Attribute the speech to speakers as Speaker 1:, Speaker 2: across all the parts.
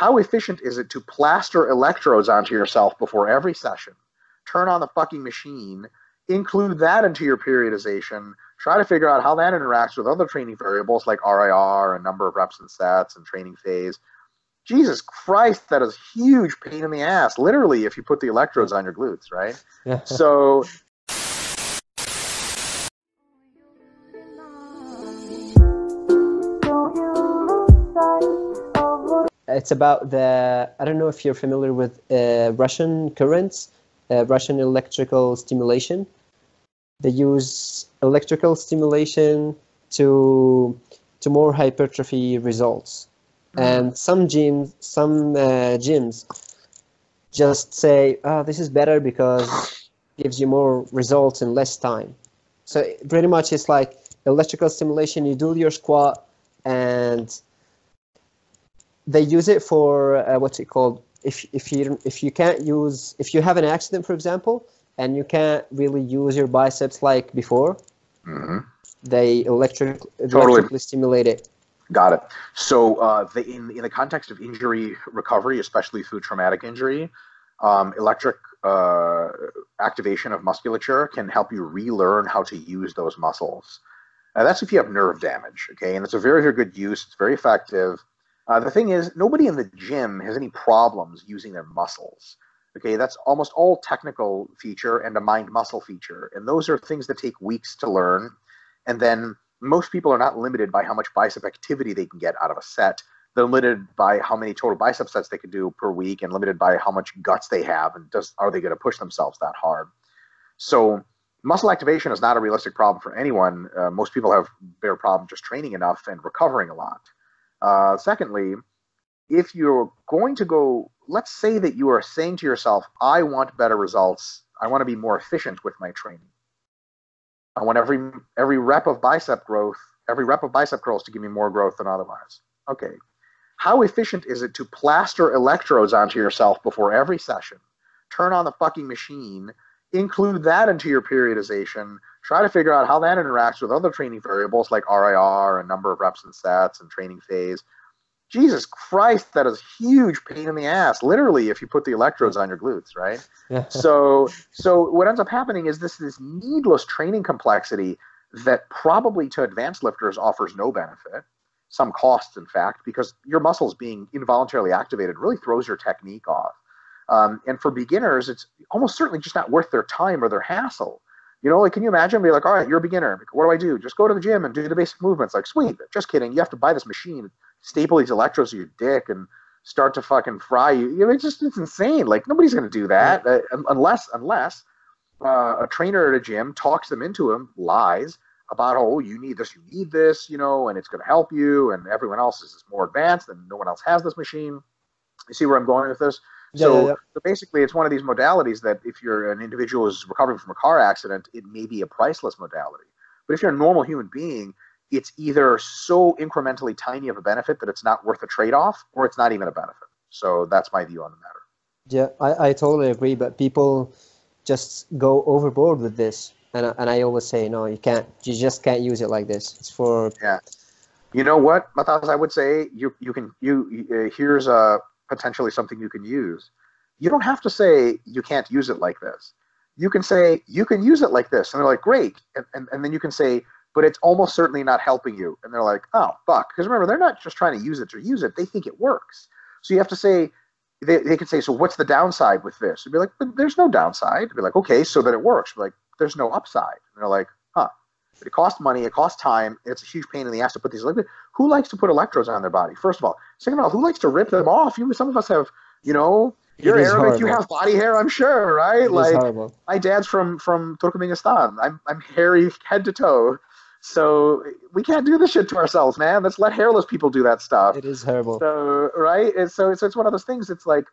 Speaker 1: how efficient is it to plaster electrodes onto yourself before every session? Turn on the fucking machine, include that into your periodization, try to figure out how that interacts with other training variables like RIR and number of reps and sets and training phase. Jesus Christ, that is huge pain in the ass, literally, if you put the electrodes on your glutes, right? so
Speaker 2: it's about the i don't know if you're familiar with uh, russian currents uh, russian electrical stimulation. They use electrical stimulation to to more hypertrophy results. Mm. and some gyms some uh, gyms just say oh this is better because it gives you more results in less time. So pretty much it's like electrical stimulation you do your squat and they use it for uh, what's it called? If if you if you can't use if you have an accident, for example, and you can't really use your biceps like before, mm-hmm. they electric totally. electrically stimulate it.
Speaker 1: Got it. So, uh, the, in in the context of injury recovery, especially through traumatic injury, um, electric uh, activation of musculature can help you relearn how to use those muscles. That's if you have nerve damage, okay? And it's a very, very good use. It's very effective. Uh, the thing is, nobody in the gym has any problems using their muscles. Okay, that's almost all technical feature and a mind muscle feature. And those are things that take weeks to learn. And then most people are not limited by how much bicep activity they can get out of a set. They're limited by how many total bicep sets they can do per week and limited by how much guts they have and does are they going to push themselves that hard. So muscle activation is not a realistic problem for anyone. Uh, most people have their problem just training enough and recovering a lot. Uh, secondly, if you're going to go, let's say that you are saying to yourself, I want better results. I want to be more efficient with my training. I want every every rep of bicep growth, every rep of bicep curls to give me more growth than otherwise. Okay. How efficient is it to plaster electrodes onto yourself before every session? Turn on the fucking machine, include that into your periodization, try to figure out how that interacts with other training variables like RIR and number of reps and sets and training phase. Jesus Christ, that is huge pain in the ass, literally, if you put the electrodes on your glutes, right? so, so what ends up happening is this this needless training complexity that probably to advanced lifters offers no benefit, some costs, in fact, because your muscles being involuntarily activated really throws your technique off. Um, and for beginners, it's almost certainly just not worth their time or their hassle you know, like, can you imagine? Be like, all right, you're a beginner. What do I do? Just go to the gym and do the basic movements. Like, sweet. Just kidding. You have to buy this machine, staple these electrodes to your dick, and start to fucking fry you. you know, it's just it's insane. Like, nobody's gonna do that uh, unless unless uh, a trainer at a gym talks them into them, lies about oh you need this, you need this, you know, and it's gonna help you, and everyone else is more advanced, and no one else has this machine. You see where I'm going with this? Yeah, so, yeah, so basically, it's one of these modalities that if you're an individual who's recovering from a car accident, it may be a priceless modality. But if you're a normal human being, it's either so incrementally tiny of a benefit that it's not worth a trade-off, or it's not even a benefit. So that's my view on the matter.
Speaker 2: Yeah, I, I totally agree. But people just go overboard with this, and and I always say no, you can't. You just can't use it like this. It's for
Speaker 1: yeah. You know what, Matas? I would say you you can you uh, here's a potentially something you can use. You don't have to say you can't use it like this. You can say you can use it like this. And they're like, great. And, and, and then you can say, but it's almost certainly not helping you. And they're like, oh, fuck. Because remember, they're not just trying to use it to use it, they think it works. So you have to say, they, they can say, so what's the downside with this? And be like, there's no downside. Be like, okay, so that it works. Be like, there's no upside. And they're like. It costs money, it costs time, it's a huge pain in the ass to put these electrodes. Who likes to put electrodes on their body? First of all. Second of all, who likes to rip them off? You, some of us have, you know, you're Arabic, horrible. you have body hair, I'm sure, right?
Speaker 2: It
Speaker 1: like my dad's from from Turkmenistan. I'm I'm hairy head to toe. So we can't do this shit to ourselves, man. Let's let hairless people do that stuff.
Speaker 2: It is horrible.
Speaker 1: So right? And so, so it's one of those things. It's like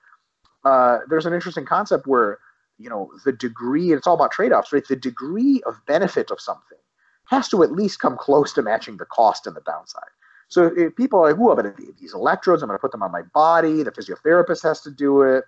Speaker 1: uh, there's an interesting concept where you know the degree. It's all about trade-offs, right? The degree of benefit of something has to at least come close to matching the cost and the downside. So if people are like, "Ooh, I'm going to do these electrodes. I'm going to put them on my body. The physiotherapist has to do it.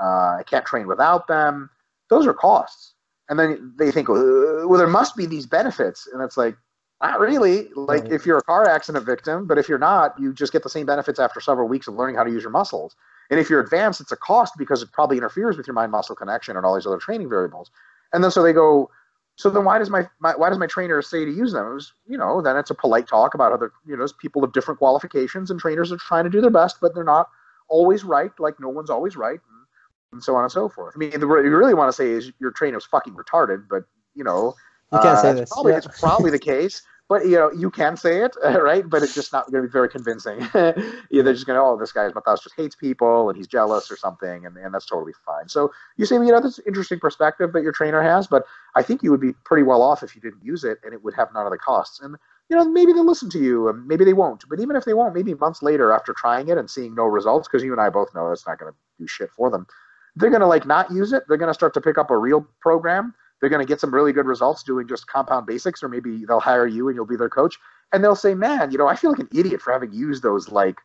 Speaker 1: Uh, I can't train without them." Those are costs. And then they think, "Well, there must be these benefits," and it's like, Not really. Like
Speaker 2: Right.
Speaker 1: if you're a car accident victim, but if you're not, you just get the same benefits after several weeks of learning how to use your muscles. And if you're advanced, it's a cost because it probably interferes with your mind muscle connection and all these other training variables. And then so they go, so then why does my, my why does my trainer say to use them? It was, you know, then it's a polite talk about other, you know, people of different qualifications and trainers are trying to do their best, but they're not always right. Like no one's always right, and, and so on and so forth. I mean, the, what you really want to say is your trainer's fucking retarded, but you know,
Speaker 2: You can't uh, say
Speaker 1: that's
Speaker 2: this,
Speaker 1: Probably,
Speaker 2: yeah.
Speaker 1: It's probably the case, but you know, you can say it, right? But it's just not going to be very convincing. yeah, they're just going to, oh, this guy's Matthias just hates people and he's jealous or something, and, and that's totally fine. So you say, you know, that's an interesting perspective that your trainer has, but I think you would be pretty well off if you didn't use it, and it would have none of the costs. And you know, maybe they'll listen to you, and maybe they won't. But even if they won't, maybe months later after trying it and seeing no results, because you and I both know that's not going to do shit for them, they're going to like not use it. They're going to start to pick up a real program. They're going to get some really good results doing just compound basics, or maybe they'll hire you and you'll be their coach. And they'll say, "Man, you know, I feel like an idiot for having used those like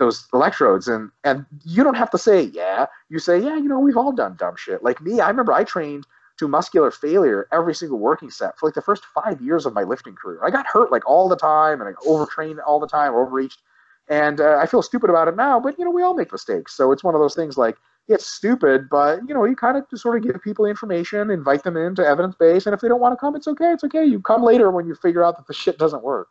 Speaker 1: those electrodes." And and you don't have to say, "Yeah." You say, "Yeah, you know, we've all done dumb shit." Like me, I remember I trained to muscular failure every single working set for like the first five years of my lifting career. I got hurt like all the time, and I overtrained all the time, overreached. And uh, I feel stupid about it now, but you know, we all make mistakes. So it's one of those things like it's stupid, but you know, you kind of just sort of give people information, invite them into evidence base, and if they don't want to come, it's okay. It's okay. You come later when you figure out that the shit doesn't work.